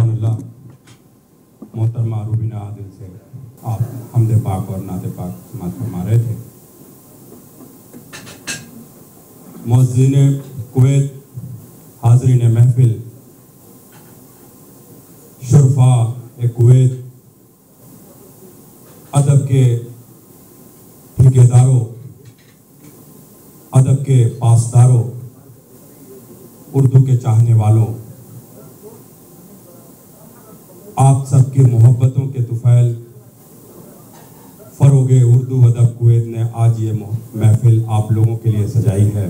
सुबहानल्लाह मोहतरमा रूबीना आदिल से आप हमदे पाक और नाते पाक समात फरमा रहे थे। मोहसिन कुवैत हाजरीन महफिल, शरफा कुवैत, अदब के ठेकेदारों, अदब के पासदारों, उर्दू के चाहने वालों आप सबके मोहब्बतों के तुफैल फरोग उर्दू अदब कुवैत ने आज ये महफिल आप लोगों के लिए सजाई है।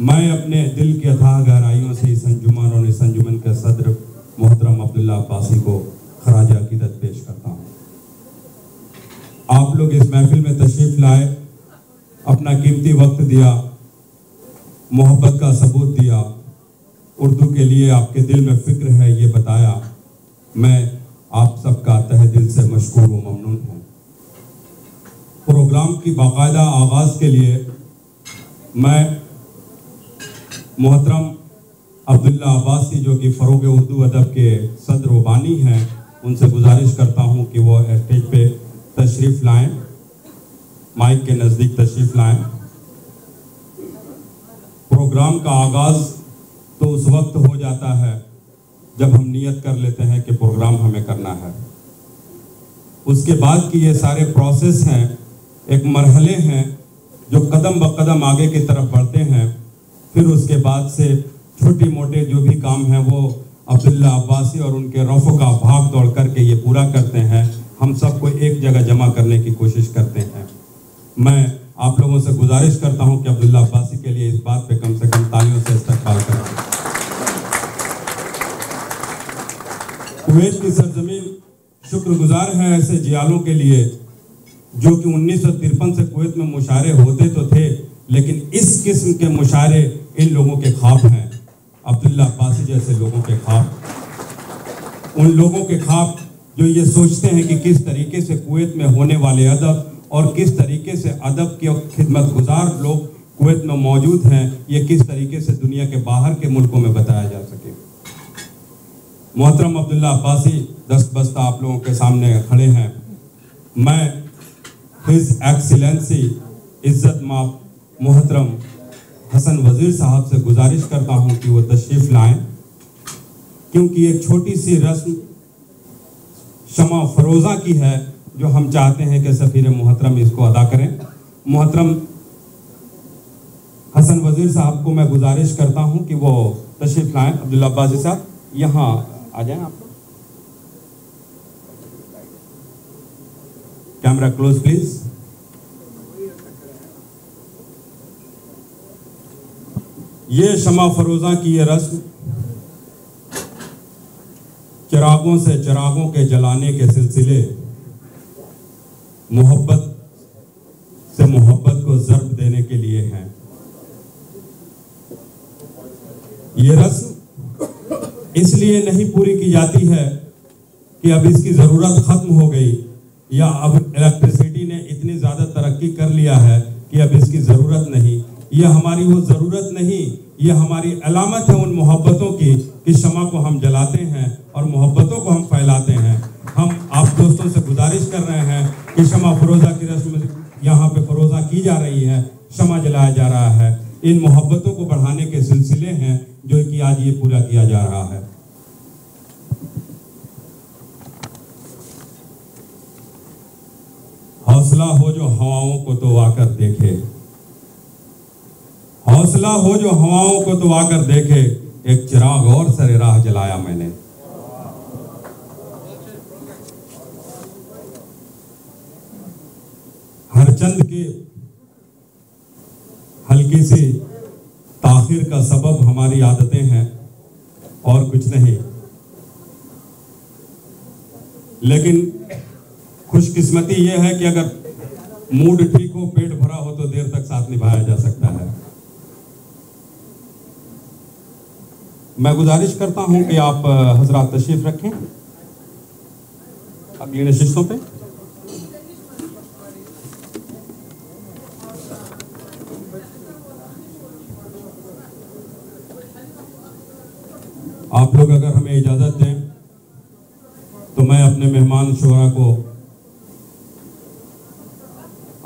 मैं अपने दिल के अथाह गहराइयों से इस अंजुमन और इस अंजुमन के सदर मोहतरम अब्दुल्ला अब्बासी को खराज अकीदत पेश करता हूँ। आप लोग इस महफिल में तशरीफ़ लाए, अपना कीमती वक्त दिया, मोहब्बत का सबूत दिया, उर्दू के लिए आपके दिल में फ़िक्र है ये बताया मैं आप सबका तह दिल से मशहूर व ममनून हूँ। प्रोग्राम की बाकायदा आगाज़ के लिए मैं मोहतरम अब्दुल्ला अब्बासी, जो कि फ़रोग उर्दू अदब के सदर व बानी हैं, उनसे गुजारिश करता हूँ कि वो स्टेज पे तशरीफ़ लाएँ, माइक के नज़दीक तशरीफ़ लाएँ। प्रोग्राम का आगाज़ तो उस वक्त हो जाता है जब हम नियत कर लेते हैं कि प्रोग्राम हमें करना है। उसके बाद की ये सारे प्रोसेस हैं, एक मरहले हैं, जो कदम ब कदम आगे की तरफ़ बढ़ते हैं। फिर उसके बाद से छोटी मोटे जो भी काम हैं, वो अब्दुल्ला अब्बासी और उनके रफ़ों का भाग दौड़ करके ये पूरा करते हैं। हम सबको एक जगह जमा करने की कोशिश करते हैं। मैं आप लोगों से गुजारिश करता हूँ कि अब्दुल्ला अब्बासी के लिए इस बात पे कम से कम तालियों से इस्तेमाल करें कुवैत की सरजमीन शुक्रगुजार है ऐसे जियालों के लिए, जो कि उन्नीस सौ तिरपन से कुवैत में मुशारे होते तो थे, लेकिन इस किस्म के मुशारे इन लोगों के ख्वाब हैं। अब्दुल्ला अब्बासी जैसे लोगों के ख्वाब। उन लोगों के ख्वाब जो ये सोचते हैं कि किस तरीके से कुवैत में होने वाले अदब और किस तरीके से अदब के खिदमत गुजार लोग कुवैत में मौजूद हैं, ये किस तरीके से दुनिया के बाहर के मुल्कों में बताया जा सके। मोहतरम अब्दुल्ला अब्बासी दस्त बस्ता आप लोगों के सामने खड़े हैं। मैं हिज एक्सीलेंसी इज़्ज़त माप मोहतरम हसन वज़ीर साहब से गुजारिश करता हूँ कि वो तशरीफ़ लाएँ, क्योंकि एक छोटी सी रस्म शमा फरोज़ा की है, जो हम चाहते हैं कि सफ़ीर मोहतरम इसको अदा करें। मोहतरम हसन वज़ीर साहब को मैं गुजारिश करता हूँ कि वो तशरीफ़ लाएँ। अब्दुल्ला अब्बासी साहब, यहाँ आ जाएँ आप कैमरा क्लोज प्लीज़ ये शमा फरोज़ा की ये रस्म, चिरागों से चिरागों के जलाने के सिलसिले, मोहब्बत से मोहब्बत को जर्ब देने के लिए हैं। ये रस्म इसलिए नहीं पूरी की जाती है कि अब इसकी ज़रूरत ख़त्म हो गई, या अब इलेक्ट्रिसिटी ने इतनी ज़्यादा तरक्की कर लिया है कि अब इसकी ज़रूरत नहीं। यह हमारी वो ज़रूरत नहीं यह हमारी अलामत है उन मोहब्बतों की कि शमा को हम जलाते हैं और मोहब्बतों को हम फैलाते हैं। हम आप दोस्तों से गुजारिश कर रहे हैं कि शमा फरोज़ा की रस्म यहाँ पे फरोज़ा की जा रही है शमा जलाया जा रहा है। इन मोहब्बतों को बढ़ाने के सिलसिले जो कि आज ये पूरा किया जा रहा है। हौसला हो जो हवाओं को तो आकर देखे। हौसला हो जो हवाओं को तो आकर देखे। एक चिराग और सरे राह जलाया मैंने। हर चंद के हल्की सी ताखिर का सबब हमारी आदतें हैं और कुछ नहीं। लेकिन खुशकिस्मती यह है कि अगर मूड ठीक हो, पेट भरा हो तो देर तक साथ निभाया जा सकता है। मैं गुजारिश करता हूँ कि आप हजरात तशरीफ़ रखें। अगली नशिस्तों पे। आप लोग अगर हमें इजाज़त दें तो मैं अपने मेहमान शोरा को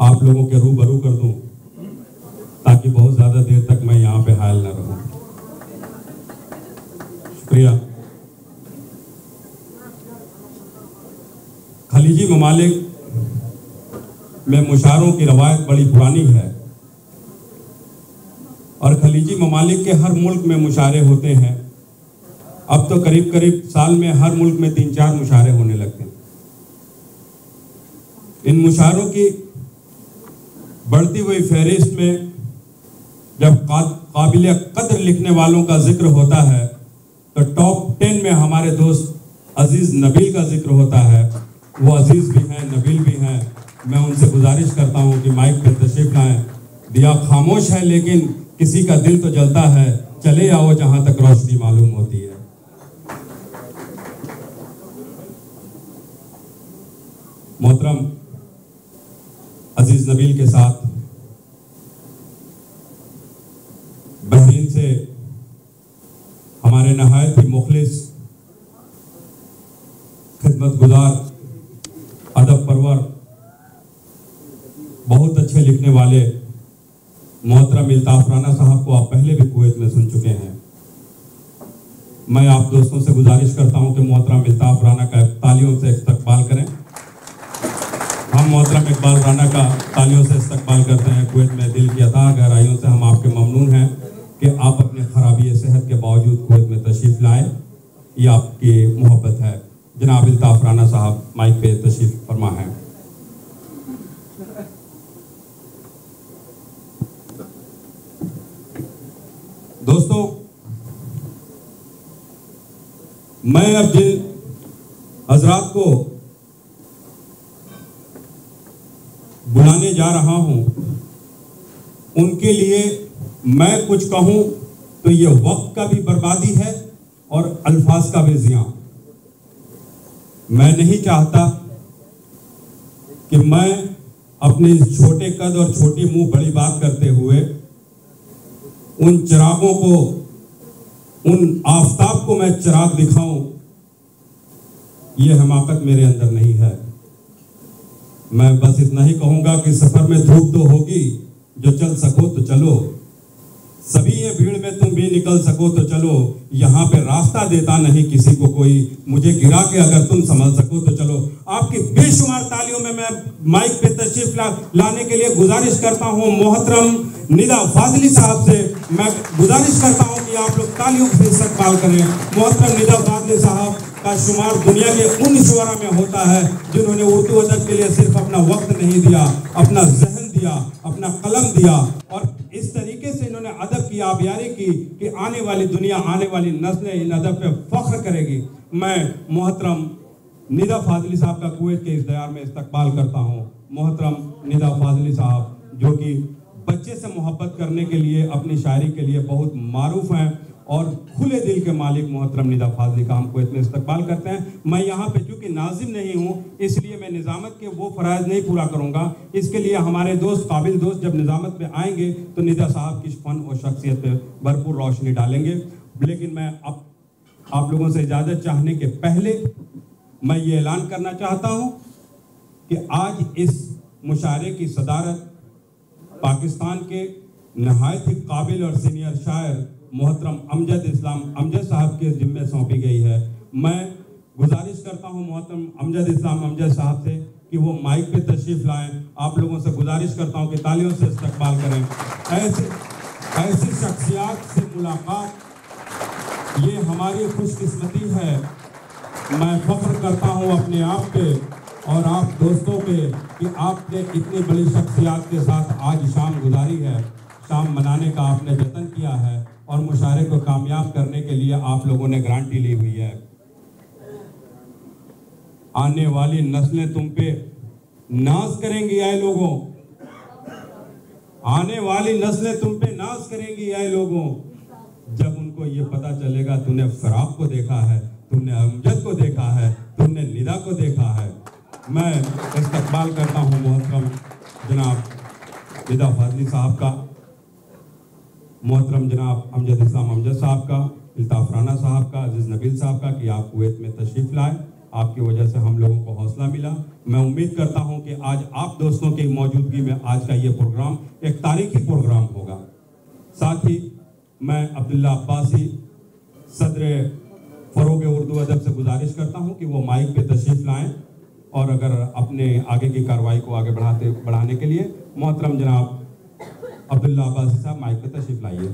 आप लोगों के रूबरू कर दूँ, ताकि बहुत ज़्यादा देर तक मैं यहाँ पे हायल न रहूँ। शुक्रिया। खलीजी ममालिक, में मुशारों की रवायत बड़ी पुरानी है, और खलीजी ममालिक के हर मुल्क में मुशारे होते हैं। अब तो करीब करीब साल में हर मुल्क में तीन चार मुशारे होने लगते हैं। इन मुशारों की बढ़ती हुई फहरिस्त में जब काबिल कदर लिखने वालों का ज़िक्र होता है तो टॉप टेन में हमारे दोस्त अज़ीज़ नबील का ज़िक्र होता है। वो अज़ीज़ भी हैं, नबील भी हैं। मैं उनसे गुजारिश करता हूँ कि माइक पर तशरीफ़ लाएँ। दिया खामोश है, लेकिन किसी का दिल तो जलता है। चले आओ जहाँ तक रोशनी मालूम होती है। मोहतरम अज़ीज़ नबील के साथ बहरीन से हमारे नहायत ही मुखलिस खिदमत गुजार अदब परवर, बहुत अच्छे लिखने वाले मोहतरम इल्ताफ राना साहब को आप पहले भी कुवैत में सुन चुके हैं। मैं आप दोस्तों से गुजारिश करता हूँ कि मोहतरम इल्ताफ राना का तालियों से इस्तकबाल करें हम मोहतरम इकबाल राना का तालियों से इस्तकबाल करते हैं। कुवैत में दिल की अता गहराइयों से हम आपके ममनून हैं कि आप अपने खराबी सेहत के बावजूद कुवैत में तशरीफ़ लाएँ। ये आपकी मोहब्बत है। जनाब इल्ताफ राना साहब, माइक पे तशरीफ़ फरमा है। दोस्तों, मैं अब जिन हजरात को बुलाने जा रहा हूँ उनके लिए मैं कुछ कहूँ तो ये वक्त का भी बर्बादी है और अल्फाज का भी जिया। मैं नहीं चाहता कि मैं अपने छोटे कद और छोटी मुँह बड़ी बात करते हुए उन चिरागों को, उन आफ्ताब को मैं चिराग दिखाऊँ। ये हमाकत मेरे अंदर नहीं है। मैं बस इतना ही कहूँगा कि सफ़र में धूप तो होगी जो चल सको तो चलो। सभी ये भीड़ में तुम भी निकल सको तो चलो। यहाँ पे रास्ता देता नहीं किसी को कोई। मुझे गिरा के अगर तुम संभल सको तो चलो। आपकी बेशुमार तालियों में मैं माइक पे तशरीफ़ ला, लाने के लिए गुजारिश करता हूँ मोहतरम निदा फाजली साहब से। मैं गुजारिश करता हूँ कि आप लोग तालियों से इस्तेमाल करें। मोहतरम निदा फाजली साहब। का शुमार दुनिया के उन शुरा में होता है, जिन्होंने उर्दू अदब के लिए सिर्फ़ अपना वक्त नहीं दिया, अपना जहन दिया, अपना कलम दिया। और इस तरीके से इन्होंने अदब की आबियारी की कि आने वाली दुनिया, आने वाली नस्लें इन अदब पे फख्र करेगी। मैं मोहतरम निदा फाजली साहब का कुवैत के इस दयार में इस्तकबाल करता हूँ। मोहतरम निदा फाजली साहब, जो कि बच्चे से मोहब्बत करने के लिए, अपनी शायरी के लिए बहुत मारूफ हैं। और खुले दिल के मालिक मोहतरम निदा फाजली का हम कुवैत में इस्तकबाल करते हैं। मैं यहाँ पे चूँकि नाजिम नहीं हूँ, इसलिए मैं निज़ामत के वो फ़राज नहीं पूरा करूँगा। इसके लिए हमारे दोस्त, काबिल दोस्त जब निज़ामत में आएँगे तो निदा साहब की फ़न और शख्सियत पर भरपूर रोशनी डालेंगे। लेकिन मैं अब आप लोगों से इजाज़त चाहने के पहले मैं ये ऐलान करना चाहता हूँ कि आज इस मुशारे की सदारत पाकिस्तान के नहायत ही काबिल और सीनियर शायर मोहतरम अमजद इस्लाम, अमजद साहब के जिम्मे सौंपी गई है। मैं गुजारिश करता हूँ मोहतरम अमजद इस्लाम, अमजद साहब से कि वो माइक पे तशरीफ़ लाएँ। आप लोगों से गुजारिश करता हूँ कि तालियों से इस्तकबाल करें। ऐसे, ऐसी शख्सियात से मुलाकात, ये हमारी खुशकिस्मती है। मैं फख्र करता हूँ अपने आप पे और आप दोस्तों पे कि आपने इतनी बड़ी शख्सियात के साथ आज शाम गुजारी है। शाम मनाने का आपने जतन किया है। और मुशारे को कामयाब करने के लिए आप लोगों ने गारंटी ली हुई है। आने वाली नस्लें तुम पे नाज करेंगी आए लोगों। आने वाली नस्लें तुम पे नाज करेंगी आए लोगों। जब उनको ये पता चलेगा तूने फराक को देखा है तुमने अमजद को देखा है तुमने निदा को देखा है। मैं इस्तकबाल करता हूँ, मोहतरम जनाब निदा फाजली साहब का। मोहतरम जनाब, अमजद इस्लाम, अमजद साहब का अल्ताफ राना साहब का, अज़ीज़ नबील साहब का कि आप कुवैत में तशरीफ़ लाए। आपकी वजह से हम लोगों को हौसला मिला। मैं उम्मीद करता हूँ कि आज आप दोस्तों की मौजूदगी में आज का ये प्रोग्राम एक तारीखी प्रोग्राम होगा। साथ ही मैं अब्दुल्ला अब्बासी सदर फ़रोग उर्दू अदब से गुजारिश करता हूँ कि वो माइक पे तशरीफ़ लाएँ और अगर अपने आगे की कार्रवाई को आगे बढ़ाते, बढ़ाने के लिए मोहतरम जनाब अब्दुल्ला अब्बासी साहब माइक पे तशरीफ़ लाइए।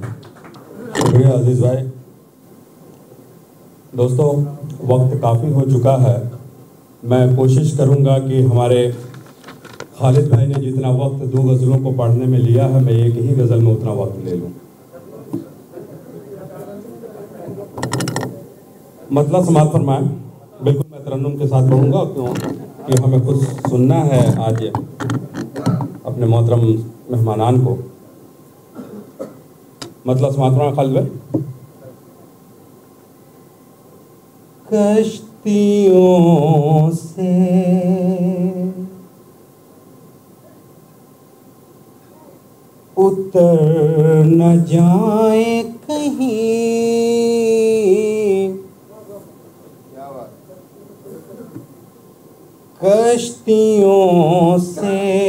शुक्रिया अज़ीज़ भाई, दोस्तों, वक्त काफ़ी हो चुका है। मैं कोशिश करूँगा कि हमारे खालिद भाई ने जितना वक्त दो गज़लों को पढ़ने में लिया है, मैं एक ही गज़ल में उतना वक्त ले लूँ। मतलब समाप्त फरमाएँ। बिल्कुल मैं तरन्नुम के साथ पढ़ूँगा क्यों? कि हमें कुछ सुनना है आज अपने मोहतरम मेहमानान को। मतलब फरमाएँ खालिद कश्तियों से। उतर न जाए कहीं। कश्तियों से।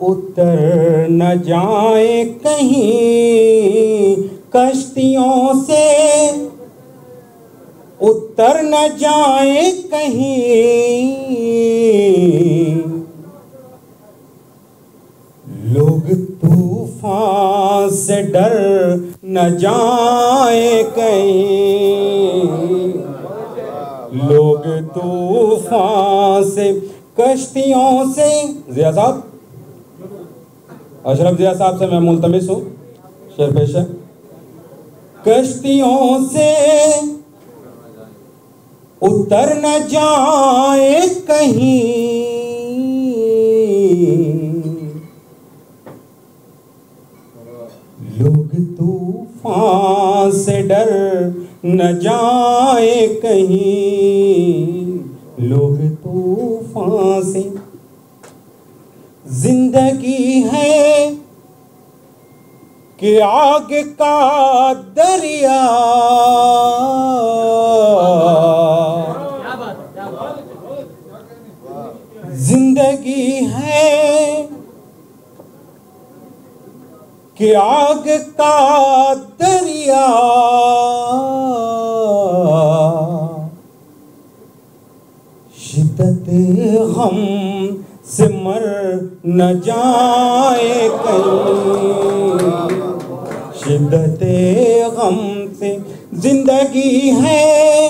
उतर न जाए कहीं कश्तियों से। उतर न जाए कहीं। लोग तूफ़ान से डर न जाए कहीं। लोग तूफ़ान से कश्तियों से। जिया साहब। अशरफ जिया साहब से मैं मुलतमिस हूँ। शेर पेश है। कश्तियों से उतर न जाए कहीं। लोग तूफ़ान से डर न जाए कहीं। कि आग का दरिया। ज़िंदगी है कि आग का दरिया। शिद्दत हम से मर न जाए कहीं। शिद्दत गम से ज़िंदगी है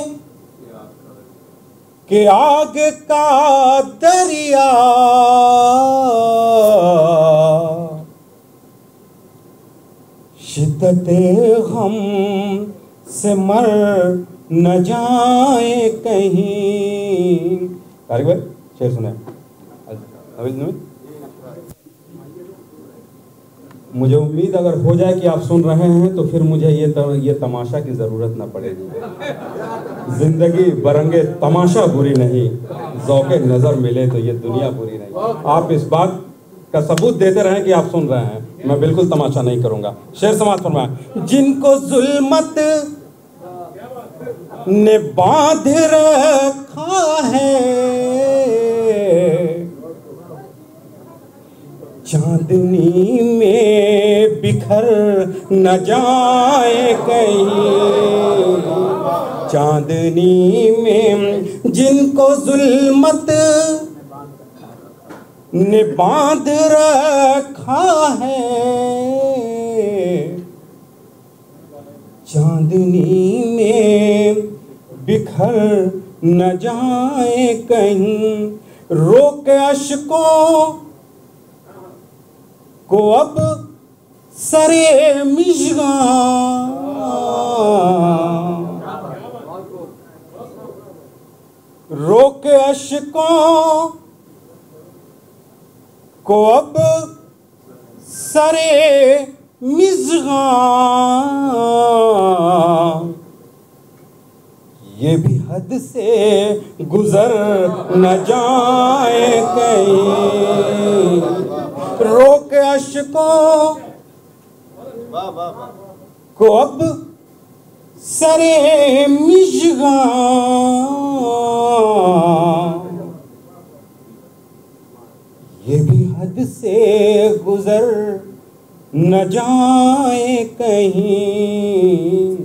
कि आग का दरिया। शिद्दत हम से मर न जाए कहीं। शेर सुने। मुझे उम्मीद अगर हो जाए कि आप सुन रहे हैं तो फिर मुझे ये त, ये तमाशा की ज़रूरत ना पड़ेगी ज़िंदगी बरंगे तमाशा बुरी नहीं जौके नज़र मिले तो ये दुनिया बुरी नहीं। आप इस बात का सबूत देते रहें कि आप सुन रहे हैं। मैं बिल्कुल तमाशा नहीं करूँगा। शेर समाज फरमाए जिनको जुल्मत ने बाँध रखा है चांदनी में बिखर न जाए कहीं। चांदनी में जिनको जुल्मत ने बाँध रखा है, चांदनी में बिखर न जाए कहीं। रोक अशकों को अब सरे मिशगा रोक अशकों को अब सरे मिजगा। ये भी हद से गुजर न जाए कहीं। रोक अशकों को अब सरे मिशगा ये भी हद से गुजर न जाए कहीं।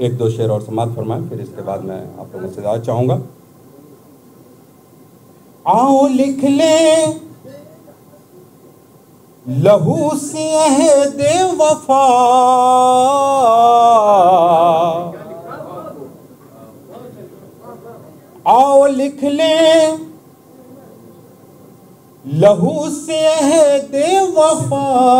एक दो शेर और समाप्त फरमाएँ, फिर इसके बाद मैं आप लोगों से चाहूँगा। आओ लिख ले लहू से दे वफा। आओ लिख ले। लहू से दे वफा।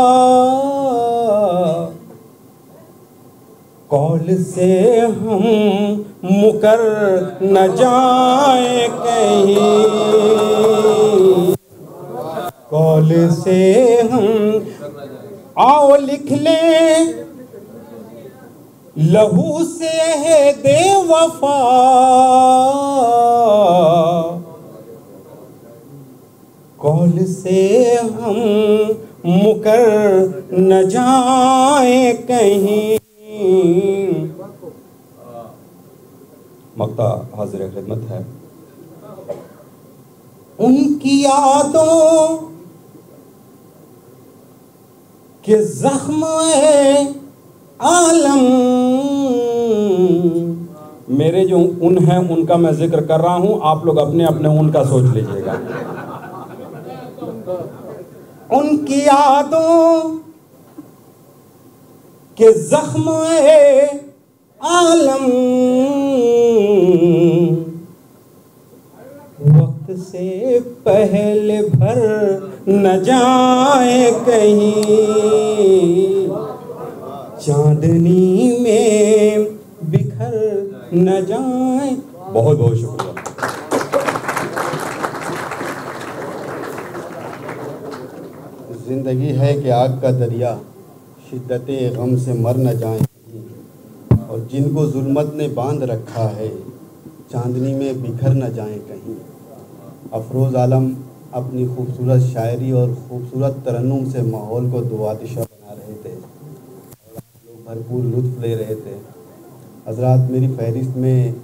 कौल से हम मुकर न जाए कहीं। कौल से हम आओ लिख ले। लहू से है दे वफा कौल से हम मुकर न जाए कहीं। मक्ता हाजिर खिदमत है। उनकी यादों के जख्म आलम। मेरे जो उन हैं, उनका मैं ज़िक्र कर रहा हूँ। आप लोग अपने अपने उनका सोच लीजिएगा। उनकी यादों के जख्म आलम। वक्त से पहले भर न जाए कहीं। चांदनी में बिखर न जाए। बहुत बहुत शुक्रिया। ज़िंदगी है कि आग का दरिया, शिद्दत गम से मर न जाए। और जिनको जुल्मत ने बाँध रखा है, चांदनी में बिखर न जाए कहीं। अफरोज़ आलम अपनी खूबसूरत शायरी और ख़ूबसूरत तरन्नुम से माहौल को दुआतिशा बना रहे थे। और लोग भरपूर लुत्फ़ ले रहे थे। हजरात मेरी फहरिस्त में